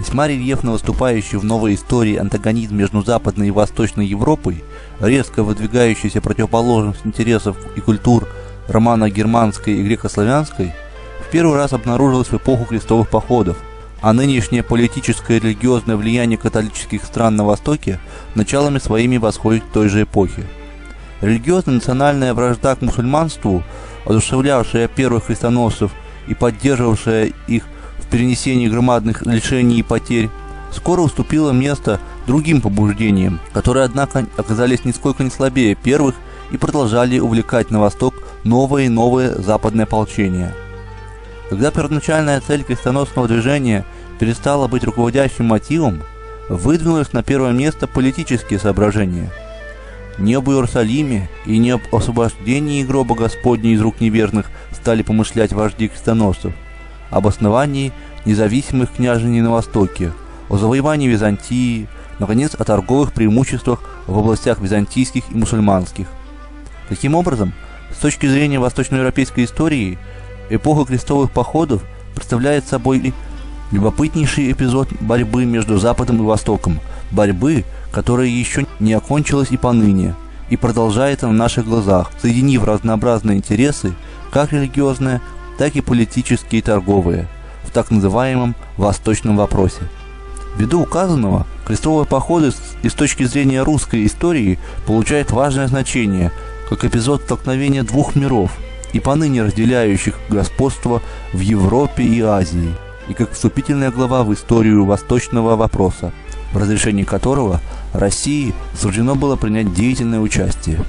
Весьма рельефно выступающий в новой истории антагонизм между Западной и Восточной Европой, резко выдвигающийся противоположность интересов и культур романа германской и греко-славянской, в первый раз обнаружилась в эпоху крестовых походов, а нынешнее политическое и религиозное влияние католических стран на Востоке началами своими восходит к той же эпохе. Религиозно-национальная вражда к мусульманству, одушевлявшая первых крестоносцев и поддерживавшая их перенесении громадных лишений и потерь, скоро уступила место другим побуждениям, которые, однако, оказались нисколько не слабее первых и продолжали увлекать на восток новые и новые западные ополчения. Когда первоначальная цель крестоносного движения перестала быть руководящим мотивом, выдвинулись на первое место политические соображения – не об Иерусалиме и не об освобождении гроба Господня из рук неверных стали помышлять вожди крестоносцев, об основании независимых княжений на Востоке, о завоевании Византии, наконец, о торговых преимуществах в областях византийских и мусульманских. Таким образом, с точки зрения восточноевропейской истории, эпоха крестовых походов представляет собой любопытнейший эпизод борьбы между Западом и Востоком, борьбы, которая еще не окончилась и поныне, и продолжается на наших глазах, соединив разнообразные интересы, как религиозные, так и политические и торговые, в так называемом «восточном вопросе». Ввиду указанного, крестовые походы и с точки зрения русской истории получают важное значение, как эпизод столкновения двух миров и поныне разделяющих господство в Европе и Азии, и как вступительная глава в историю восточного вопроса, в разрешении которого России суждено было принять деятельное участие.